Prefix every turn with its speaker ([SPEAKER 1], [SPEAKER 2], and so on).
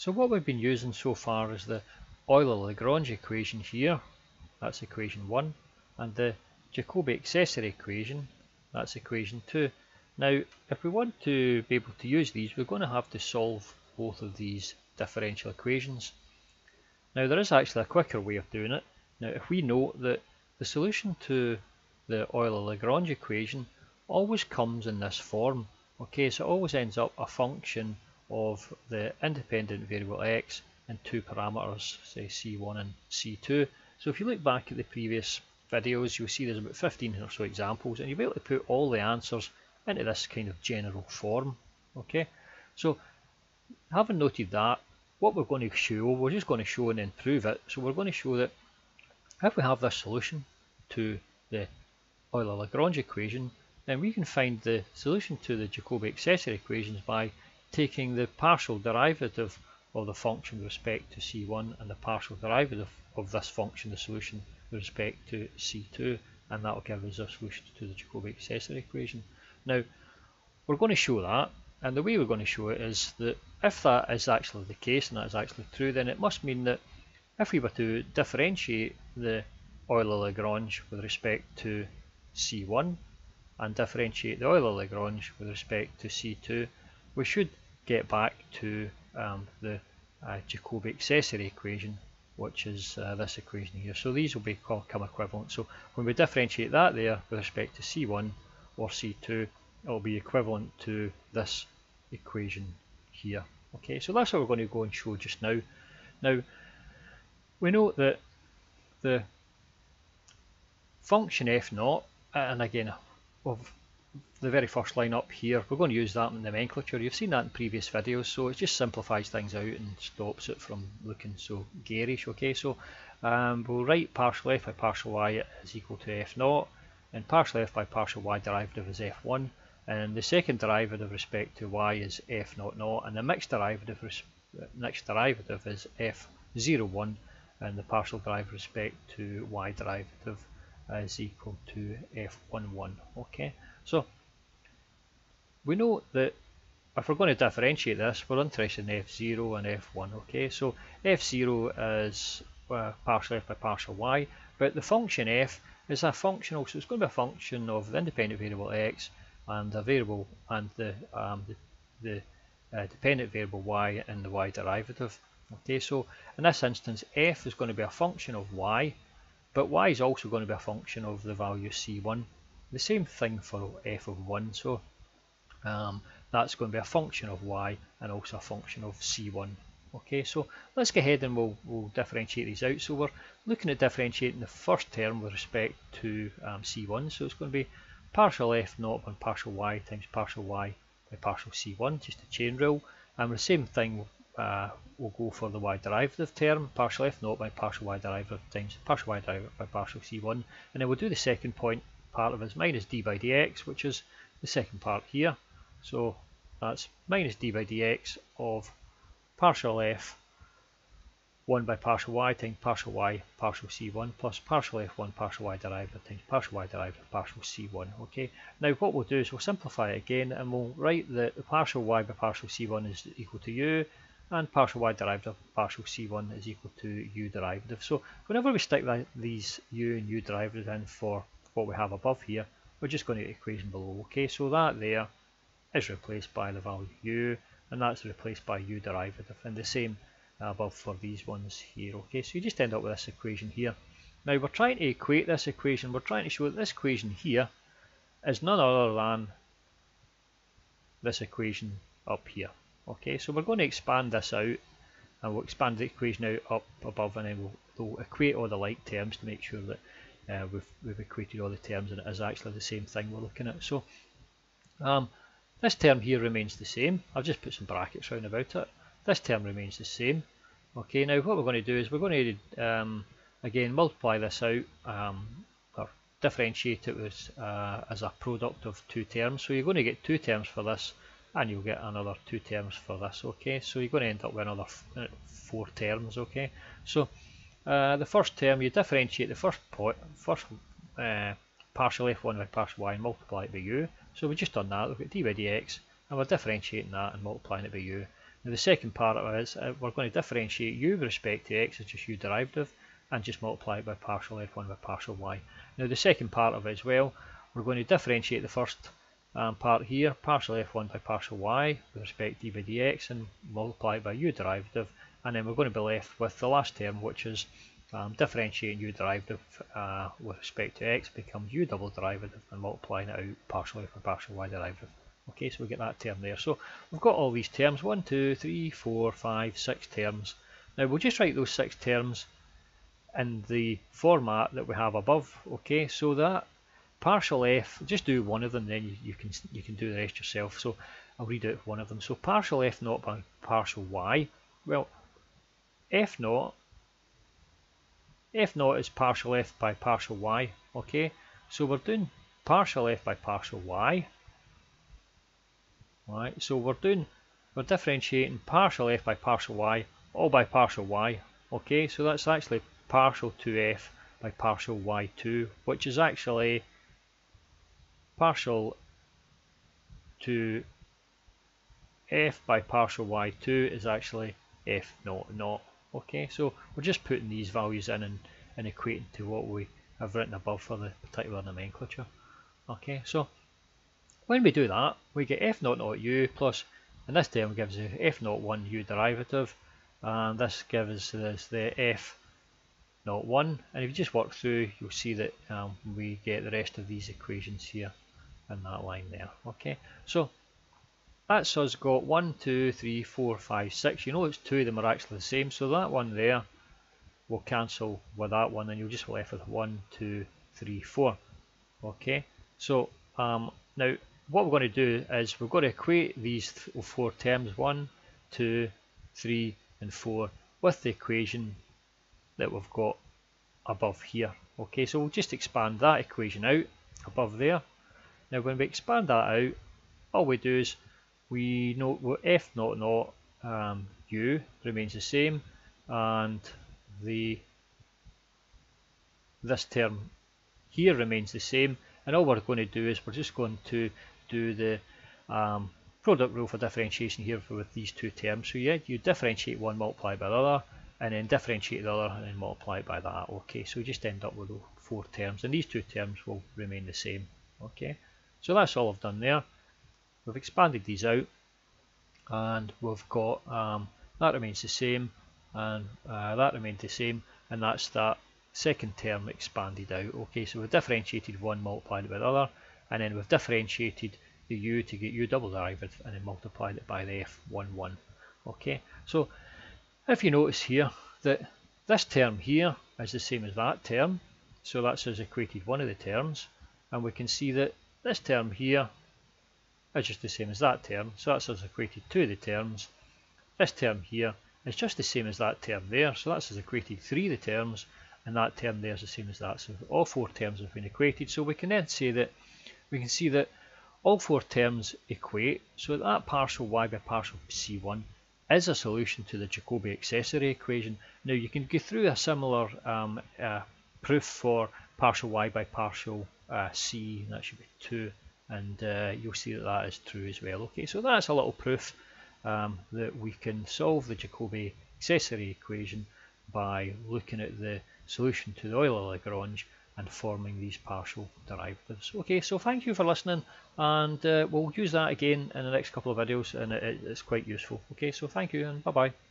[SPEAKER 1] So what we've been using so far is the Euler-Lagrange equation here, that's equation 1, and the Jacobi accessory equation, that's equation 2. Now, if we want to be able to use these, we're going to have to solve both of these differential equations. Now, there is actually a quicker way of doing it. Now, if we note that the solution to the Euler-Lagrange equation always comes in this form, okay, so it always ends up a function of the independent variable x and two parameters, say c1 and c2. So if you look back at the previous videos, you'll see there's about 15 or so examples, and you'll be able to put all the answers into this kind of general form. Okay, so having noted that, what we're going to show, we're just going to show and then prove it. So we're going to show that if we have this solution to the Euler-Lagrange equation, then we can find the solution to the Jacobi accessory equations by taking the partial derivative of the function with respect to c1 and the partial derivative of this function, the solution with respect to c2, and that will give us a solution to the Jacobi accessory equation. Now, we're going to show that, and the way we're going to show it is that if that is actually the case, and that is actually true, then it must mean that if we were to differentiate the Euler-Lagrange with respect to c1 and differentiate the Euler-Lagrange with respect to c2, we should get back to um, the uh, Jacobi accessory equation which is uh, this equation here. So these will become equivalent. So when we differentiate that there with respect to C1 or C2, it will be equivalent to this equation here. Okay, so that's what we're going to go and show just now. Now, we know that the function f naught, and again, of the very first line up here, we're going to use that in the nomenclature. You've seen that in previous videos, so it just simplifies things out and stops it from looking so garish. Okay, so um, we'll write partial f by partial y is equal to f naught, and partial f by partial y derivative is f1, and the second derivative with respect to y is f naught naught, and the mixed derivative mixed derivative is f01, and the partial derivative with respect to y derivative is equal to f11. Okay. So we know that if we're going to differentiate this, we're interested in f0 and f1. Okay, so f0 is uh, partial f by partial y, but the function f is a function also. It's going to be a function of the independent variable x and a variable and the um, the, the uh, dependent variable y and the y derivative. Okay, so in this instance, f is going to be a function of y, but y is also going to be a function of the value c1. The same thing for f of 1, so um, that's going to be a function of y and also a function of c1. Okay, so let's go ahead and we'll, we'll differentiate these out. So we're looking at differentiating the first term with respect to um, c1, so it's going to be partial f naught by partial y times partial y by partial c1, just a chain rule. And the same thing uh, will go for the y derivative term, partial f naught by partial y derivative times partial y derivative by partial c1. And then we'll do the second point part of it is minus d by dx, which is the second part here. So that's minus d by dx of partial f 1 by partial y times partial y partial c1 plus partial f1 partial y derivative times partial y derivative partial c1 okay now what we'll do is we'll simplify it again and we'll write that the partial y by partial c1 is equal to u and partial y derivative partial c1 is equal to u derivative so whenever we stick that, these u and u derivatives in for what we have above here, we're just going to the equation below. Okay, so that there is replaced by the value u, and that's replaced by u derivative, and the same above for these ones here. Okay, so you just end up with this equation here. Now we're trying to equate this equation, we're trying to show that this equation here is none other than this equation up here. Okay, so we're going to expand this out and we'll expand the equation out up above and then we'll, we'll equate all the like terms to make sure that uh, we've, we've equated all the terms and it is actually the same thing we're looking at. So um, this term here remains the same. I've just put some brackets around about it. This term remains the same. Okay, now what we're going to do is we're going to um, again multiply this out um, or differentiate it with, uh, as a product of two terms. So you're going to get two terms for this and you'll get another two terms for this. Okay, so you're going to end up with another uh, four terms. Okay, so uh, the first term, you differentiate the first, point, first uh, partial f1 by partial y and multiply it by u. So we've just done that, we've got d by dx, and we're differentiating that and multiplying it by u. Now the second part of it is uh, we're going to differentiate u with respect to x as just u derivative and just multiply it by partial f1 by partial y. Now the second part of it as well, we're going to differentiate the first um, part here, partial f1 by partial y with respect to d by dx and multiply it by u derivative and then we're going to be left with the last term which is um, differentiating u derivative uh, with respect to x becomes u double derivative and multiplying it out partial f by partial y derivative. Okay, so we get that term there. So we've got all these terms, one, two, three, four, five, six terms. Now we'll just write those six terms in the format that we have above. Okay, so that partial f, just do one of them, then you, you can you can do the rest yourself. So I'll read out one of them. So partial f naught by partial y. Well, f naught f naught is partial f by partial y. Okay, so we're doing partial f by partial y Right, so we're doing, we're differentiating partial f by partial y, all by partial y. Okay, so that's actually partial 2f by partial y2, which is actually partial to f by partial y2 is actually f naught naught. Okay, so we're just putting these values in and, and equating to what we have written above for the particular nomenclature. Okay, so when we do that, we get f naught naught u plus, and this term gives you f naught 1 u derivative, and this gives us the f naught 1, and if you just work through, you'll see that um, we get the rest of these equations here in that line there. Okay, so that's us got 1, 2, 3, 4, 5, 6. You know it's two of them are actually the same, so that one there will cancel with that one, and you'll just be left with 1, 2, 3, 4. Okay, so um, now what we're going to do is we're going to equate these four terms, 1, 2, 3 and 4 with the equation that we've got above here. Okay, so we'll just expand that equation out above there. Now when we expand that out, all we do is we note know f naught naught um, u remains the same and the this term here remains the same and all we're going to do is we're just going to do the um, product rule for differentiation here for, with these two terms. So yeah, you differentiate one, multiply by the other, and then differentiate the other, and then multiply by that. Okay, so we just end up with four terms, and these two terms will remain the same. Okay, so that's all I've done there. We've expanded these out, and we've got um, that remains the same, and uh, that remains the same, and that's that second term expanded out. Okay, so we've differentiated one, multiplied by the other, and then we've differentiated the u to get u double derivative and then multiplied it by the f11 okay so if you notice here that this term here is the same as that term so that's us equated one of the terms and we can see that this term here is just the same as that term. So that's us equated of the terms. This term here is just the same as that term there. So that's us equated three of the terms and that term there is the same as that. So all four terms have been equated. So we can then say that we can see that all four terms equate, so that partial y by partial c1 is a solution to the Jacobi accessory equation. Now you can go through a similar um, uh, proof for partial y by partial uh, c, that should be 2, and uh, you'll see that that is true as well. Okay, so that's a little proof um, that we can solve the Jacobi accessory equation by looking at the solution to the Euler-Lagrange and forming these partial derivatives. Okay, so thank you for listening and uh, we'll use that again in the next couple of videos and it, it's quite useful. Okay, so thank you and bye bye.